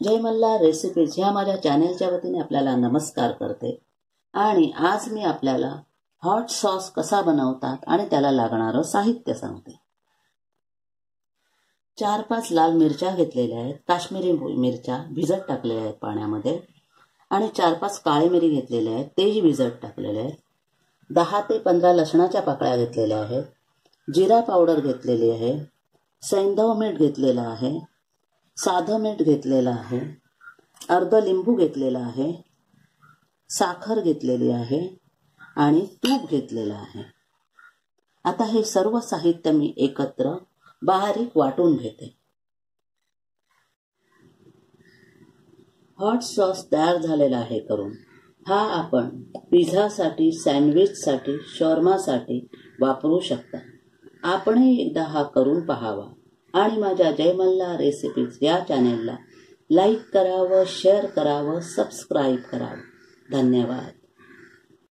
जय मल्ला recipes ह्या माझ्या चॅनेलच्या वतीने आपल्याला नमस्कार करते. आणि आज मी आपल्याला हॉट सॉस कसा बनवतात आणि त्याला लागणारं साहित्य सांगते. चार पाच लाल मिरच्या घेतलेल्या आहेत काश्मीरी मिरच्या भिजत टाकलेल्या आहेत पाण्यामध्ये आणि चार पाच काळे मिरी घेतलेल्या आहेत तेही भिजत टाकलेले आहेत. दहा ते पंधरा लसणाच्या पाकळ्या घेतलेल्या आहेत जिरा पावडर घेतलेली आहे सैंधव मीठ घेतलेलं आहे साधं मीठ घेतलेलं आहे. अर्ध लिंबू घेतलेला आहे. साखर घेतलेली आहे आणि तूप घेतलेलं आहे. आता हे सर्व साहित्य मी एकत्र बारीक वाटून घेते. हॉट सॉस तयार झालेला आहे करून. हा आपण पिझ्झासाठी सँडविचसाठी शॉर्मासाठी वापरू शकता. आपणही एकदा हा करून पहावा. आणि माझ्या जयमल्ला रेसिपीज या चॅनेलला लाईक करावं शेअर करावं सबस्क्राईब करावं. धन्यवाद.